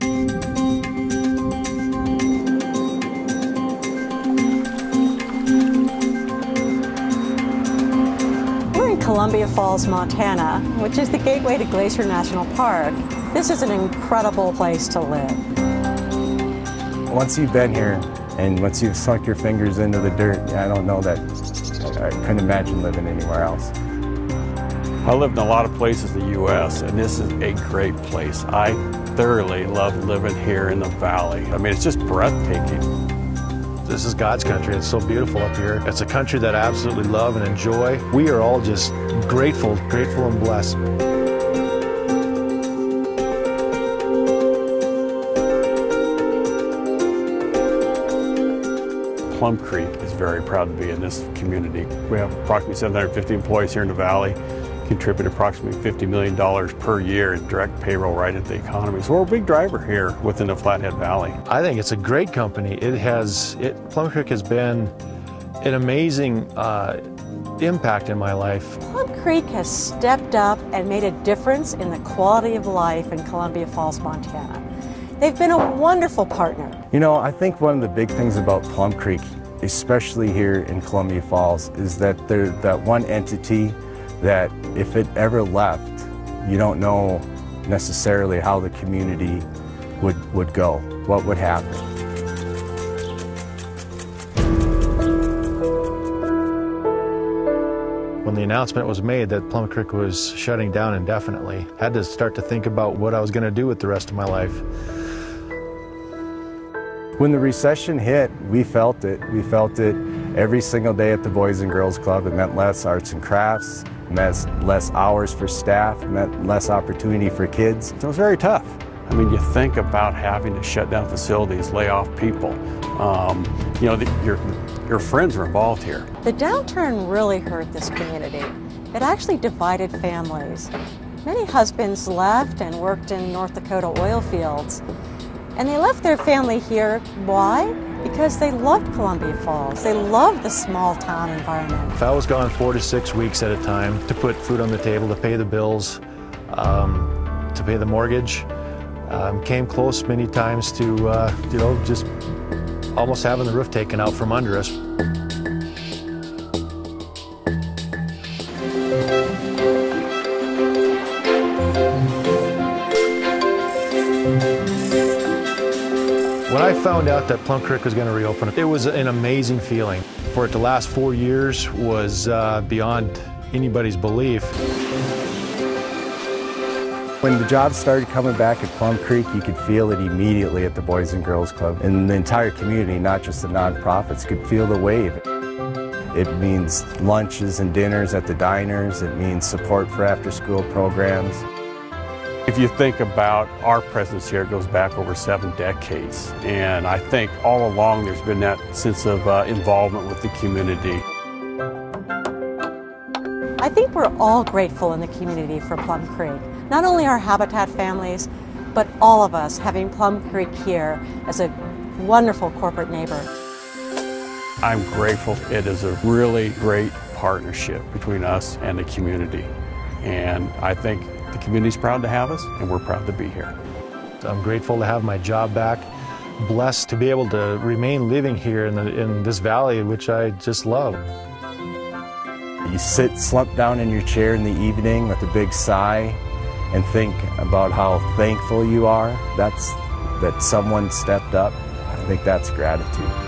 We're in Columbia Falls, Montana, which is the gateway to Glacier National Park. This is an incredible place to live. Once you've been here and once you've sunk your fingers into the dirt, I don't know that I couldn't imagine living anywhere else. I lived in a lot of places in the U.S., and this is a great place. I thoroughly love living here in the valley. I mean, it's just breathtaking. This is God's country. It's so beautiful up here. It's a country that I absolutely love and enjoy. We are all just grateful, grateful and blessed. Plum Creek is very proud to be in this community. We have approximately 750 employees here in the valley, contribute approximately $50 million per year in direct payroll right at the economy. So we're a big driver here within the Flathead Valley. I think it's a great company. It has, it, Plum Creek has been an amazing uh, impact in my life. Plum Creek has stepped up and made a difference in the quality of life in Columbia Falls, Montana. They've been a wonderful partner. You know, I think one of the big things about Plum Creek, especially here in Columbia Falls, is that they're that one entity that if it ever left, you don't know necessarily how the community would, would go, what would happen. When the announcement was made that Plum Creek was shutting down indefinitely, I had to start to think about what I was going to do with the rest of my life. When the recession hit, we felt it. We felt it every single day at the Boys and Girls Club. It meant less arts and crafts, it meant less hours for staff, it meant less opportunity for kids. So it was very tough. I mean, you think about having to shut down facilities, lay off people. Um, you know, the, your, your friends are involved here. The downturn really hurt this community. It actually divided families. Many husbands left and worked in North Dakota oil fields. And they left their family here. Why? Because they loved Columbia Falls. They loved the small town environment. If I was gone four to six weeks at a time to put food on the table, to pay the bills, um, to pay the mortgage, um, came close many times to, uh, you know, just almost having the roof taken out from under us. When I found out that Plum Creek was going to reopen, it was an amazing feeling. For it to last four years was uh, beyond anybody's belief. When the jobs started coming back at Plum Creek, you could feel it immediately at the Boys and Girls Club. And the entire community, not just the nonprofits, could feel the wave. It means lunches and dinners at the diners. It means support for after-school programs. If you think about our presence here, it goes back over seven decades. And I think all along there's been that sense of uh, involvement with the community. I think we're all grateful in the community for Plum Creek. Not only our Habitat families, but all of us having Plum Creek here as a wonderful corporate neighbor. I'm grateful. It is a really great partnership between us and the community. And I think the community's proud to have us, and we're proud to be here. I'm grateful to have my job back, blessed to be able to remain living here in, the, in this valley, which I just love. You sit slumped down in your chair in the evening with a big sigh and think about how thankful you are that's that someone stepped up. I think that's gratitude.